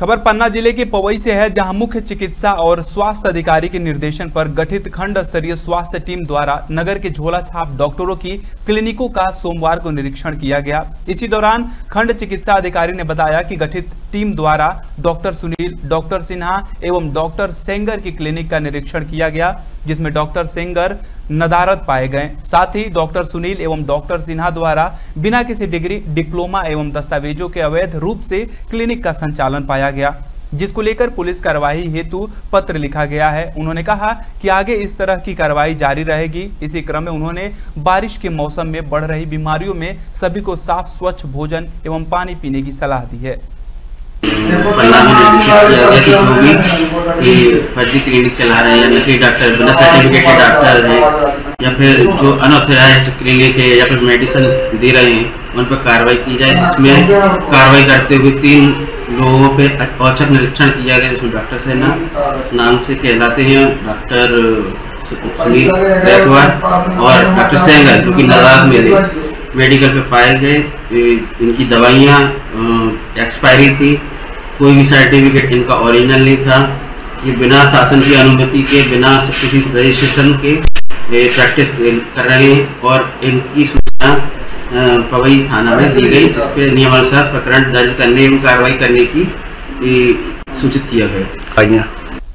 खबर पन्ना ज़िले के पवई से है, जहाँ मुख्य चिकित्सा और स्वास्थ्य अधिकारी के निर्देशन पर गठित खंड स्तरीय स्वास्थ्य टीम द्वारा नगर के झोला छाप डॉक्टरों की क्लिनिकों का सोमवार को निरीक्षण किया गया। इसी दौरान खंड चिकित्सा अधिकारी ने बताया कि गठित टीम द्वारा डॉक्टर सुनील, डॉक्टर सिन्हा एवं डॉक्टर सेंगर की क्लिनिक का निरीक्षण किया गया, जिसमें डॉक्टर सेंगर नदारत पाए गए। साथ ही डॉक्टर सुनील एवं डॉक्टर सिन्हा द्वारा बिना किसी डिग्री, डिप्लोमा एवं दस्तावेजों के अवैध रूप से क्लिनिक का संचालन पाया गया, जिसको लेकर पुलिस कार्रवाई हेतु पत्र लिखा गया है। उन्होंने कहा कि आगे इस तरह की कार्रवाई जारी रहेगी। इसी क्रम में उन्होंने बारिश के मौसम में बढ़ रही बीमारियों में सभी को साफ़, स्वच्छ भोजन एवं पानी पीने की सलाह दी है। कि फर्जी क्लिनिक चला रहे हैं या नकली डॉक्टर, बिना सर्टिफिकेट के डॉक्टर हैं, या फिर जो अनऑथराइज क्लिनिक है या फिर मेडिसिन दे रहे हैं, उन पर कार्रवाई की जाए, जिसमें कार्रवाई करते हुए तीन लोगों पे औचक निरीक्षण किया गया, जिसमें डॉक्टर सेना नाम से कहलाते हैं, डॉक्टर सुनील गायकवाड़ और डॉक्टर सेंगर जो कि नवाब में मेडिकल पे पाए गए इनकी दवाइयाँ एक्सपायरी थी, कोई भी सर्टिफिकेट इनका ओरिजिनल नहीं था ये बिना शासन की अनुमति के, बिना किसी रजिस्ट्रेशन के प्रैक्टिस कर रहे हैं और इनकी सूचना पवई थाना में दी गई, जिसपे नियमानुसार प्रकरण दर्ज करने एवं कार्रवाई करने की सूचित किया गया